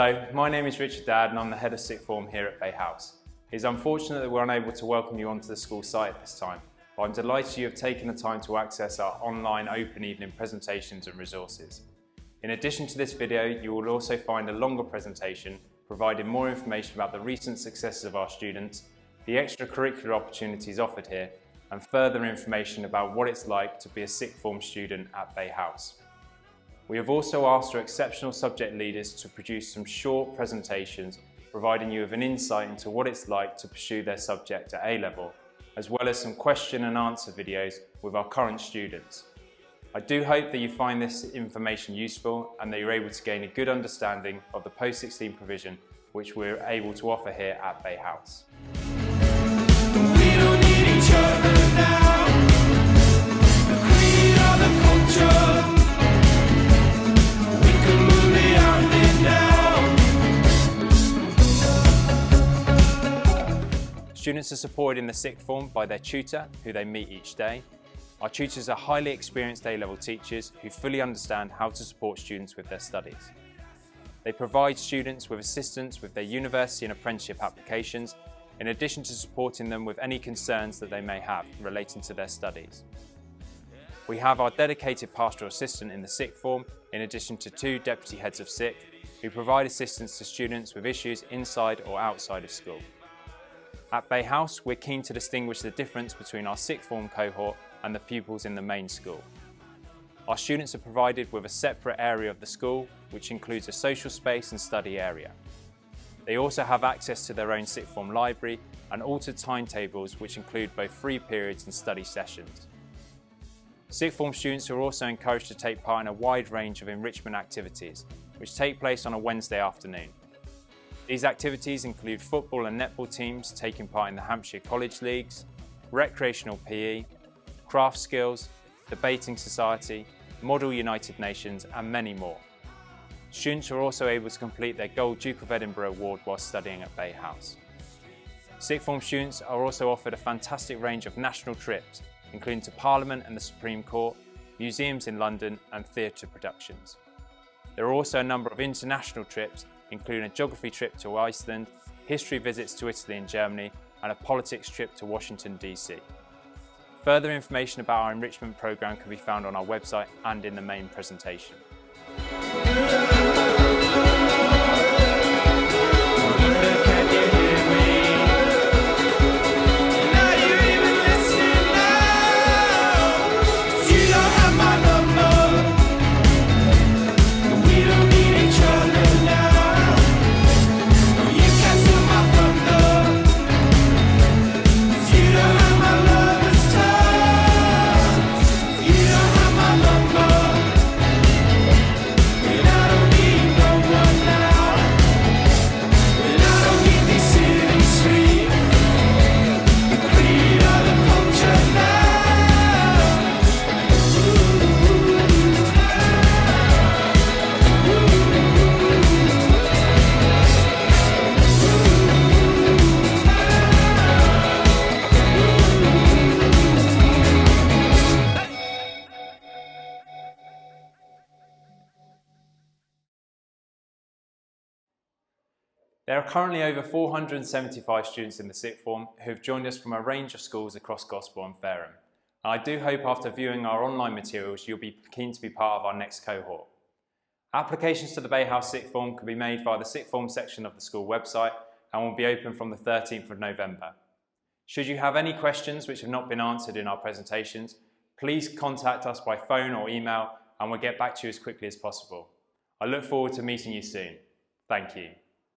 Hello, my name is Richard Dad and I'm the head of sixth form here at Bay House. It's unfortunate that we're unable to welcome you onto the school site this time, but I'm delighted you have taken the time to access our online open evening presentations and resources. In addition to this video, you will also find a longer presentation providing more information about the recent successes of our students, the extracurricular opportunities offered here, and further information about what it's like to be a sixth form student at Bay House. We have also asked our exceptional subject leaders to produce some short presentations providing you with an insight into what it's like to pursue their subject at A-level, as well as some question and answer videos with our current students. I do hope that you find this information useful and that you're able to gain a good understanding of the post-16 provision which we're able to offer here at Bay House. Students are supported in the sixth form by their tutor, who they meet each day. Our tutors are highly experienced A-level teachers who fully understand how to support students with their studies. They provide students with assistance with their university and apprenticeship applications, in addition to supporting them with any concerns that they may have relating to their studies. We have our dedicated pastoral assistant in the sixth form, in addition to two deputy heads of sixth, who provide assistance to students with issues inside or outside of school. At Bay House, we're keen to distinguish the difference between our sixth form cohort and the pupils in the main school. Our students are provided with a separate area of the school, which includes a social space and study area. They also have access to their own sixth form library and altered timetables which include both free periods and study sessions. Sixth form students are also encouraged to take part in a wide range of enrichment activities, which take place on a Wednesday afternoon. These activities include football and netball teams taking part in the Hampshire College Leagues, recreational PE, craft skills, debating society, Model United Nations and many more. Students are also able to complete their Gold Duke of Edinburgh Award while studying at Bay House. Sixth form students are also offered a fantastic range of national trips, including to Parliament and the Supreme Court, museums in London and theatre productions. There are also a number of international trips including a geography trip to Iceland, history visits to Italy and Germany, and a politics trip to Washington DC. Further information about our enrichment programme can be found on our website and in the main presentation. There are currently over 475 students in the sixth form who have joined us from a range of schools across Gosport and Fareham. I do hope after viewing our online materials you'll be keen to be part of our next cohort. Applications to the Bay House sixth form can be made via the sixth form section of the school website and will be open from the 13th of November. Should you have any questions which have not been answered in our presentations, please contact us by phone or email and we'll get back to you as quickly as possible. I look forward to meeting you soon. Thank you.